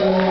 Lord.